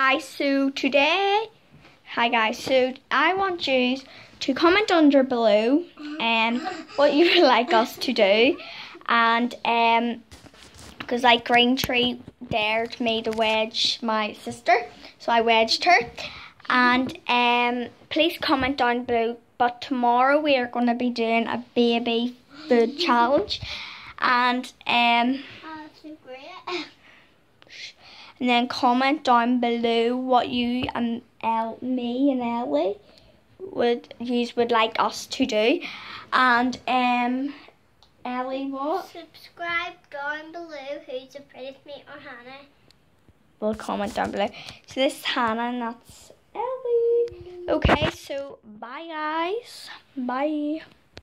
guys, so today, hi guys, so I want you to comment under below um, what you would like us to do. And um, because like Green Tree dared me to wedge my sister, so I wedged her. And um, please comment down below. But tomorrow we are going to be doing a baby food challenge, and um, Oh. and then comment down below what you and El, me and Ellie would use would like us to do, and um, Ellie what? Subscribe down below who's the prettiest mate or Hannah. will comment down below. So this is Hannah and that's Ellie. Okay, so bye guys. Bye.